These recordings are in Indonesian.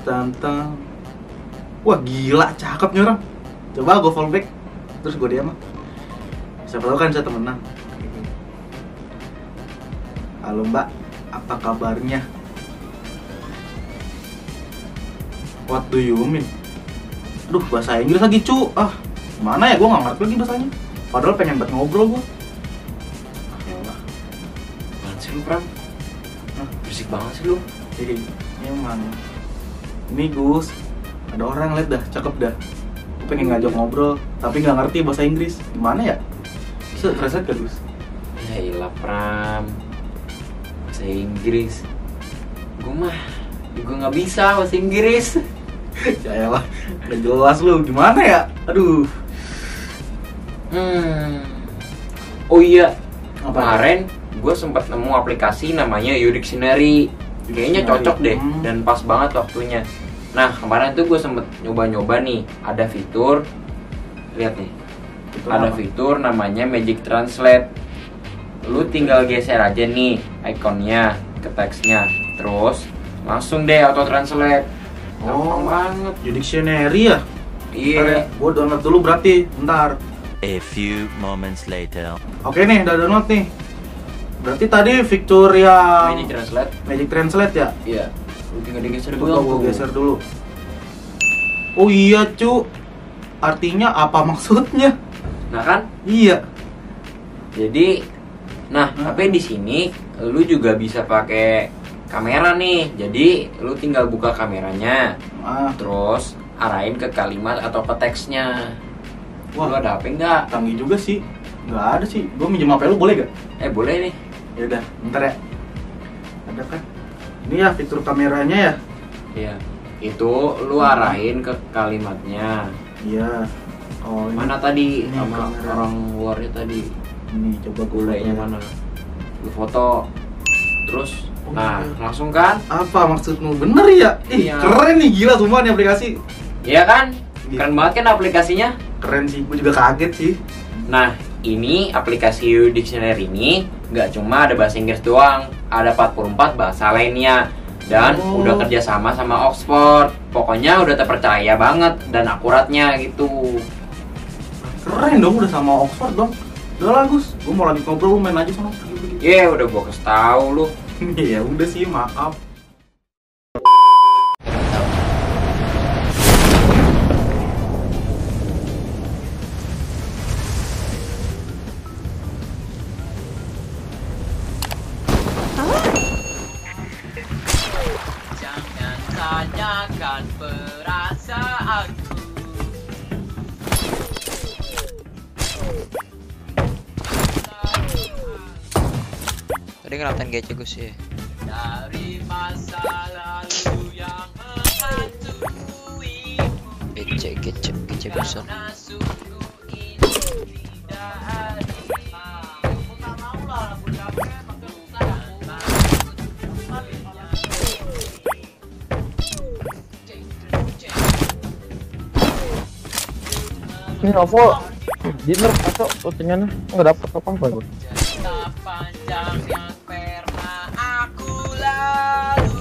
Tam tam. Wah gila, cakep orang. Coba gue fallback, terus gue ah. Siapa tahu kan saya temenan. Halo Mbak, apa kabarnya? What do you mean? Aduh, bahasa Inggris lagi cu. Ah, mana ya? Gue nggak ngerti lagi bahasanya. Padahal pengen banget ngobrol gue. Ya. Apaan sih lu, Pram? Berisik banget sih lu. Jadi, emang ini Gus, ada orang liat dah, cakep dah. Gue pengen ngajak ngobrol, tapi nggak ngerti bahasa Inggris. Gimana ya? Bisa translate gak Gus? Ya ilah, Pram. Bahasa Inggris. Gue mah juga nggak bisa bahasa Inggris. ya elah, udah jelas lu. Gimana ya? Aduh. Hmm. Oh iya, Apa? kemarin gue sempat nemu aplikasi namanya Udictionary. Kayaknya cocok deh Hmm. dan pas banget waktunya. Nah kemarin tuh gue sempet nyoba-nyoba nih, ada fitur, lihat nih, Itu ada apa? fitur namanya Magic Translate. Lu tinggal geser aja nih ikonnya ke teksnya, terus langsung deh auto translate. Oh. Gampang banget. Dictionary ya? Iya. Gue download dulu berarti. Bentar. A few moments later. Oke nih, udah download nih. Berarti tadi fitur yang Magic Translate. Magic Translate ya? Iya. Lu tinggal digeser doang gue geser dulu. Oh iya cu, artinya apa maksudnya? Nah kan, Iya. jadi, nah Hmm. tapi di sini lu juga bisa pakai kamera nih. Jadi lu tinggal buka kameranya, Ah, terus arahin ke kalimat atau ke teksnya. Lu wah, ada HP nggak? canggih juga sih. Nggak ada sih. Gue minjem HP lu boleh gak? Eh boleh nih. Ya udah, bentar ya. Ada kan? Ini ya fitur kameranya ya. Iya. Itu lu arahin ke kalimatnya. Iya. Oh, ini, Mana tadi Ini sama kamera. orang luarnya tadi? Ini coba Gulainya mana? Lu foto. Terus, Oh, nah iya. langsung kan? Apa maksudmu? Bener ya? Ih, Iya. keren nih gila sumpah nih aplikasi. Iya kan? Iya. Keren banget kan aplikasinya? Keren sih, gue juga kaget sih. Nah, ini aplikasi U Dictionary ini nggak cuma ada bahasa Inggris doang, ada 44 bahasa lainnya. Dan Oh. udah kerjasama sama Oxford. Pokoknya udah terpercaya banget dan akuratnya gitu. Keren dong udah sama Oxford dong. Udah lah Gus, gue mau lanjut ngobrol main aja sana. pergi-pergi. Ya udah gua kasih tahu lu. ya udah sih, maaf. Jangan tanyakan perasaanku. Tadi ngeratain gece Gus ya. Dari masa lalu yang menghantui Gece, gece, gece besar. Ini Novo. Dinner atau postingannya. Nggak dapet apa apa gue. Panjang yang pernah aku ragu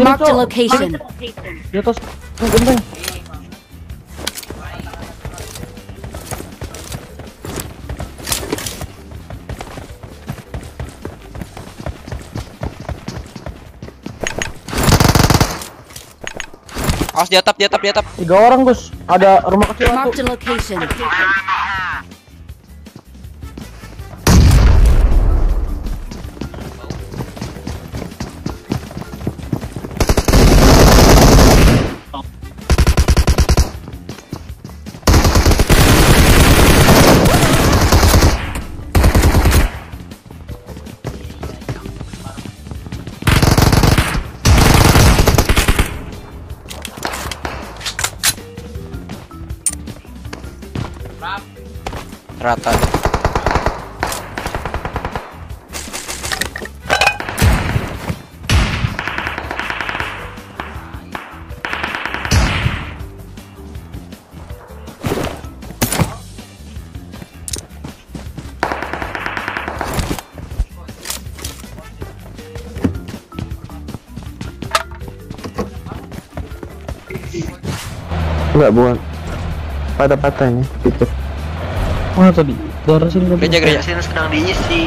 sini, Marked a Cok. location. Di atas genteng. Awas di atap, di atap, di atap. Tiga orang Gus. Ada rumah kecil satu. Rata. Enggak buat patah-patah ini gitu. Mana tadi? Darah sini tadi. Gereja gereja. Bensin sedang diisi.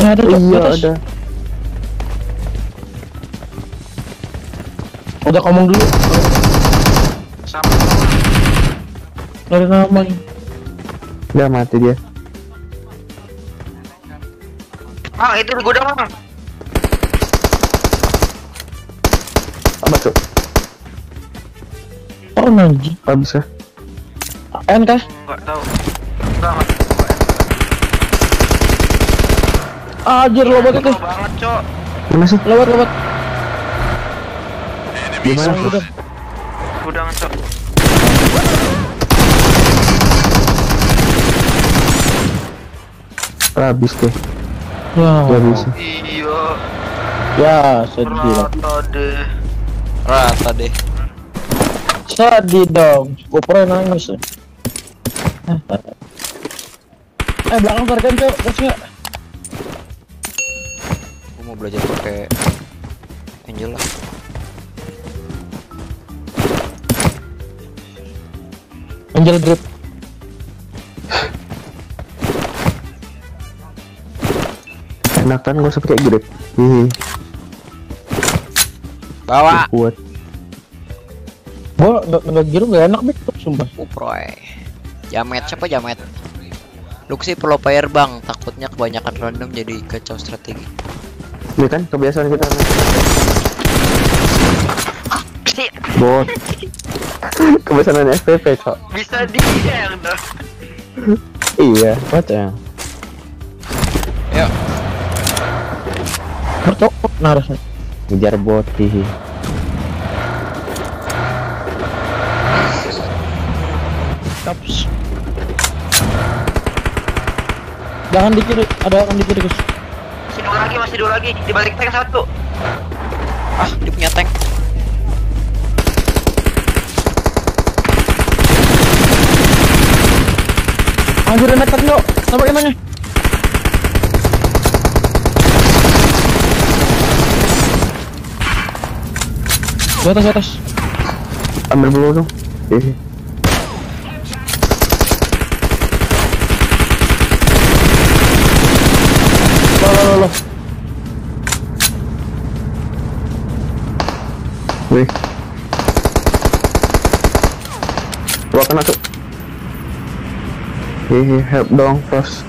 Eh, ada di Iya atas. ada. Udah ngomong dulu. Dari nama nih. Udah mati dia. Ah, itu di gudang, Bang. Apa tuh? Oh anjing. Habis kah? Kah? Enggak tahu. Enggak, enggak. Anjir lobot itu. Banget, Cok. Gimana sih? Lewat lewat. Gimana? Udah, udah. Gudang, Cok. Habis deh. Ya. Gak bisa. Iya, Ya, sedih. lah. rata deh. Rata deh. Sedih dong. GoPro nangis. Eh, belakang target cok, terus nggak? Gua mau belajar pakai Angel lah. Angel grip. Enak kan gak usah pakai grip. Hihi, Bawa. kuat. Gua nggak nggak giru nggak enak nih, sumpah. Uproy. Jamet siapa Jamet? Lu sih pro player bang, takutnya kebanyakan random jadi kacau strategi. Ini kan kebiasaan kita. Si, Bot. kebiasaan FPP kok. bisa diam dong. Iya, baca. Yuk, Cok, naras. Ngejar bot. Hihi. Jangan di kiri, ada orang di kiri guys. Masih dua lagi, masih dua lagi. Di balik tank satu. ah dia punya tank. Anjir enak tadi yuk, sampai enaknya. Di atas, di atas. Ambil dulu dong. Hihi. Loh, loh. Wih. Gua kena tuh. Hihi, help dong, Frost.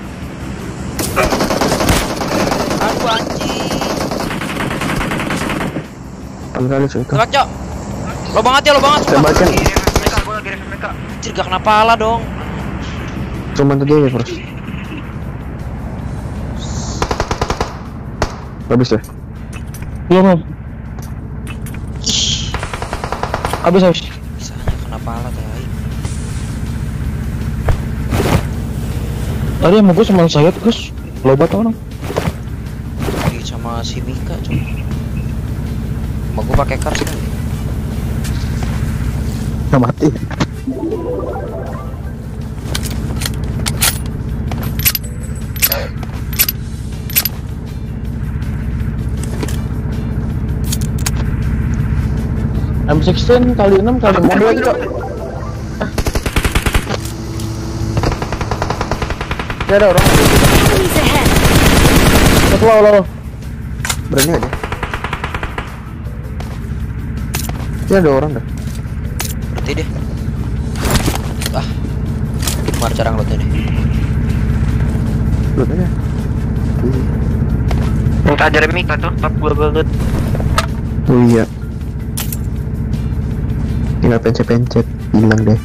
Aduh anjing. Sih itu. Gerak, Cok. Lo banget ya, lo banget. Saya mereka. Anjir, gak kena pala dong. cuma tadi aja, Frost. Habis ya? Belum, belum. Habis, habis. Bisanya kena pala tadi. Tadi sama gue sama Sayat, guys. Lobat orang. Lagi sama si Mika, Cok. Mau gue pakai kars kan? Nggak mati. M16 kali 6 kali 6 lagi, Cok. Ini ada orang. Satu loh, loh. Berani aja. Ini ada orang dah. Berarti deh. Ah. Gimana cara ngelotnya nih? Loot aja. Hihi. Minta ajarin Mika tuh, top gua banget. Oh iya. Tinggal pencet-pencet, hilang deh.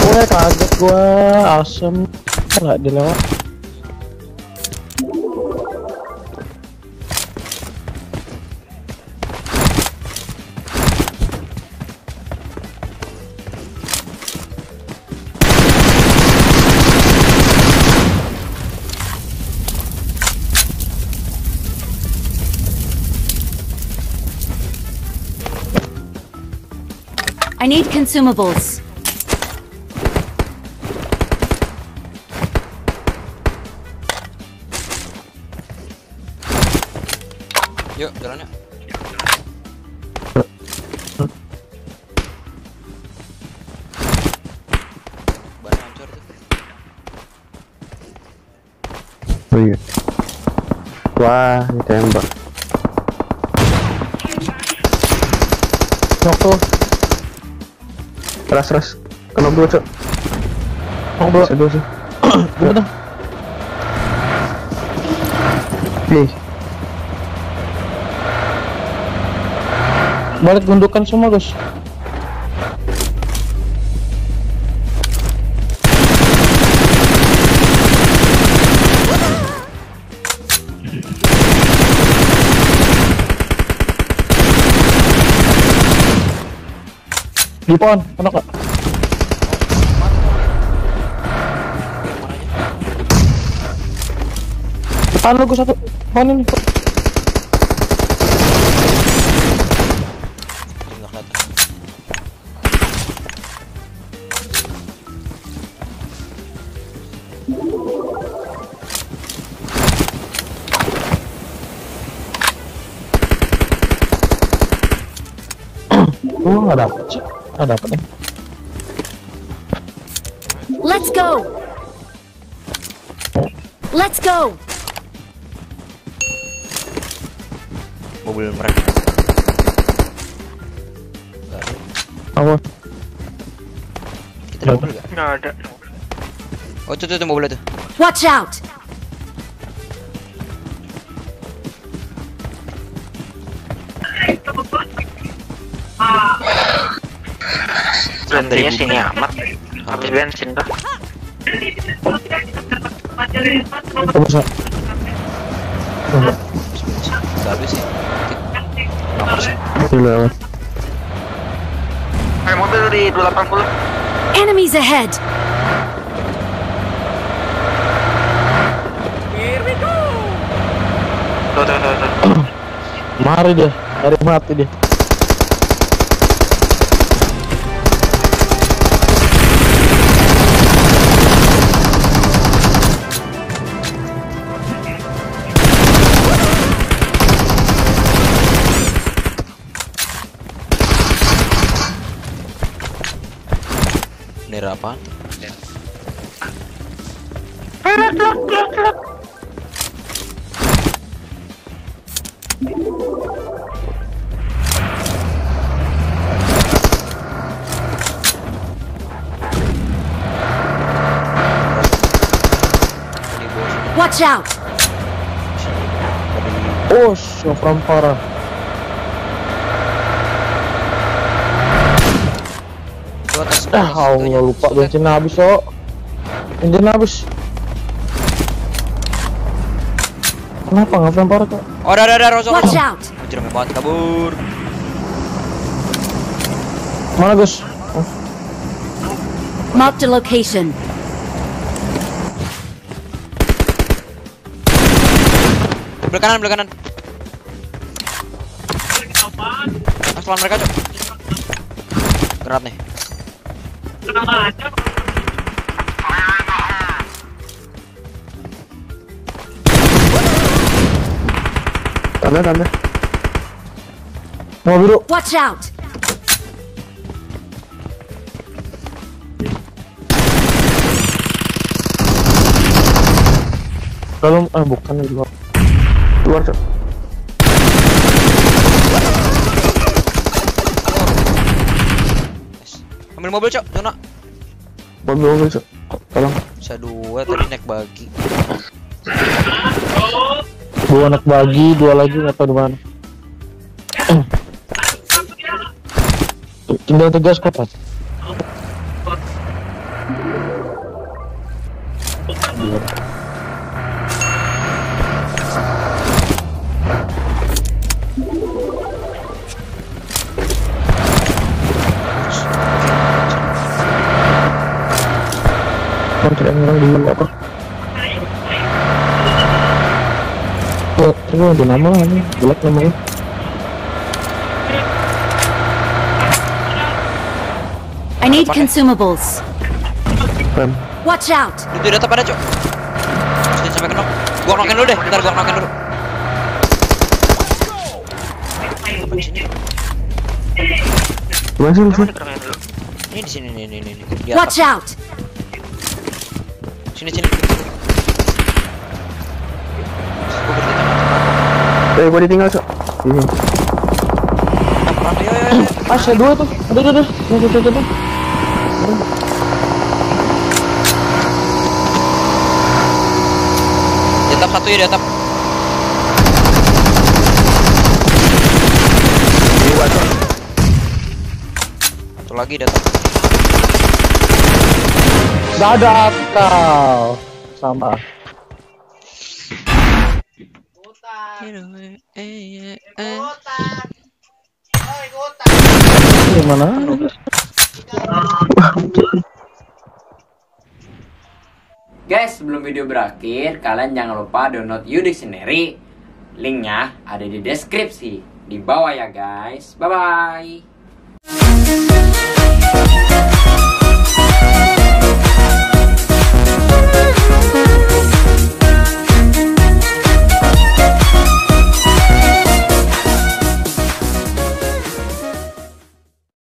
Gue kaget gue asem. nggak dilewat I need consumables. Yuk, jalan yuk. Ban hancur tuh. Oh iya. Wah, ditembak. knock tuh Ras ras. Kena dua cok. dua Bisa dua sih. gue dah Nih, balik gundukan semua guys di pohon kena kak depan lu gue satu. Pohon ini. Gua nggak dapet sih nggak nih Let's go! Let's go! Mobil mereka. Nggak ada. apa Kita ada mobil nggak? Nggak ada. Oh, tuh, tuh, tuh mobilnya tuh. Watch out! Belantrinya sini amat. Habis bensin tuh. kita bisa Nggak habis sih. Itu lewat. Kayak mobil di 280. Enemies ahead! Tuh, tuh, tuh, tuh. mari dia dari mati dia Bendera sini. Watch out! oh Sofran parah Itu ah Allah lupa bensin habis kok bensin habis kenapa nggak parah kok Oh, ada, ada, Rozo. Watch out! Anjir, banget kabur. mana guys oh, Marked a location. Belah kanan, belah kanan. Lawan mereka, Cok. Gerat nih. Tanda tanda. mau biru Watch out! dalam eh bukan di luar Luar cok. Ambil mobil, Cok. Zona. Mobil mobil cok. Tolong. Bisa dua tadi naik bagi. dua anak bagi dua lagi nggak tahu di mana tinggal tegas kapan Lah jelek namanya. I need consumables. Pem. Watch out! Itu data pada, Cok. Sini sampai kenok. Gua knokin dulu deh, bentar gua knokin dulu. Apaan sini? Gimana sih lu sih? Dikeremin dulu. Ini di sini nih, nih, nih, nih. Di Watch out! Sini, sini. Eh, gua ditinggal, Cok. Ini. Ayo, ayo, ayo. Ah, saya dua tuh. Aduh, aduh, aduh. Aduh, aduh, aduh. Di atap satu ya, di atap. Satu lagi di atap. Dadak kau. Sama. Gimana? Guys, sebelum video berakhir, kalian jangan lupa download U Dictionary. Linknya ada di deskripsi di bawah ya guys. Bye bye.